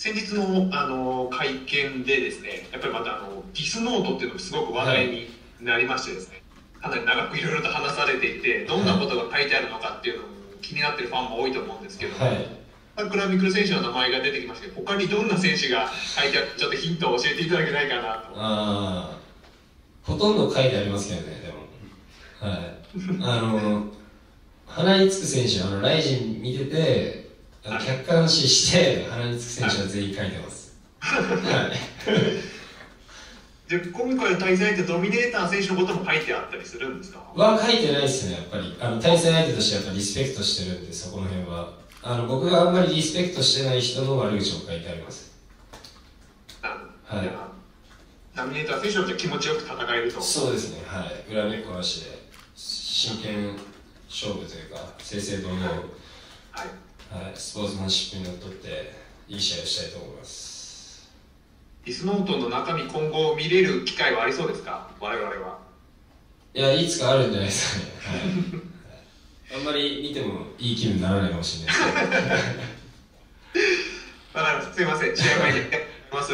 先日のあの会見でですねやっぱりまたあのディスノートっていうのがすごく話題になりましてですね、かなり長くいろいろと話されていてどんなことが書いてあるのかっていうのも気になってるファンも多いと思うんですけども、はい。クラミクル選手の名前が出てきましたけど他にどんな選手が書いてあってちょっとヒントを教えていただけないかなと。ああほとんど書いてありますけどねでも。はい。あの鼻につく選手あのライジン見ててあの客観視して鼻につく選手は全員書いてます。はい。で今回対戦相手ドミネーター選手のことも書いてあったりするんですか？は書いてないですねやっぱり。あの対戦相手としてやっぱリスペクトしてるんでそこの辺は。あの僕があんまりリスペクトしてない人の悪口も書いてあります。はい。ダミネーター選手は気持ちよく戦えると。そうですねはい。裏目っこなしで真剣勝負というか正々堂々、はいはい、スポーツマンシップにのっとっていい試合をしたいと思います。ディスノートの中身今後見れる機会はありそうですか？我々は。いやいつかあるんじゃないですかね、はい、あんまり見てもいい気分にならないかもしれないですけど。ますいません。試合前に。やってます